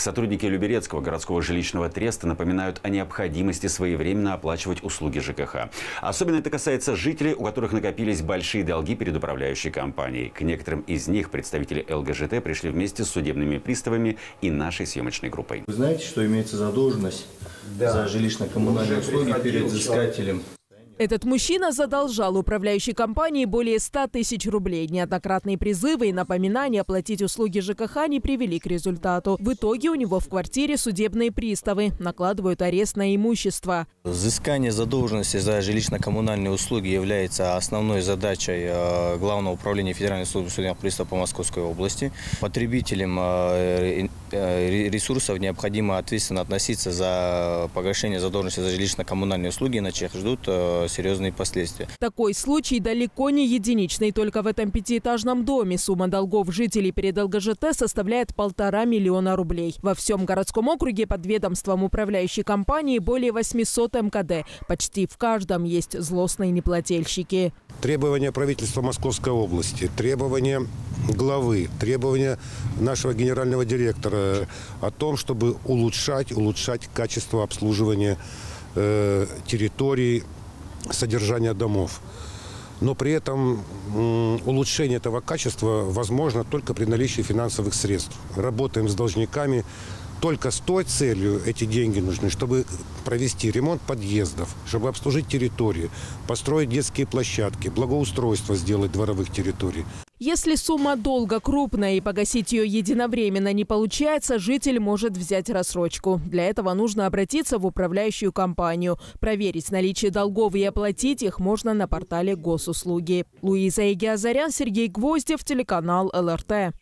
Сотрудники Люберецкого городского жилищного треста напоминают о необходимости своевременно оплачивать услуги ЖКХ. Особенно это касается жителей, у которых накопились большие долги перед управляющей компанией. К некоторым из них представители ЛГЖТ пришли вместе с судебными приставами и нашей съемочной группой. Вы знаете, что имеется задолженность за жилищно-коммунальные услуги перед взыскателем? Этот мужчина задолжал управляющей компании более 100 тысяч рублей. Неоднократные призывы и напоминания оплатить услуги ЖКХ не привели к результату. В итоге у него в квартире судебные приставы накладывают арест на имущество. Взыскание задолженности за жилищно-коммунальные услуги является основной задачей э, Главного управления Федеральной службы судебных приставов по Московской области. Потребителям э, ресурсов необходимо ответственно относиться за погашение задолженности за жилищно-коммунальные услуги, иначе их ждут серьезные последствия. Такой случай далеко не единичный. Только в этом пятиэтажном доме сумма долгов жителей перед ЛГЖТ составляет полтора миллиона рублей. Во всем городском округе под ведомством управляющей компании более 800 МКД. Почти в каждом есть злостные неплательщики. Требования правительства Московской области, требования главы, требования нашего генерального директора о том, чтобы улучшать, улучшать качество обслуживания э, территорий содержания домов. Но при этом улучшение этого качества возможно только при наличии финансовых средств. Работаем с должниками. Только с той целью эти деньги нужны, чтобы провести ремонт подъездов, чтобы обслужить территории, построить детские площадки, благоустройство сделать дворовых территорий. Если сумма долга крупная и погасить ее единовременно не получается, житель может взять рассрочку. Для этого нужно обратиться в управляющую компанию. Проверить наличие долгов и оплатить их можно на портале госуслуги. Луиза Игиазарян, Сергей Гвоздев, телеканал ЛРТ.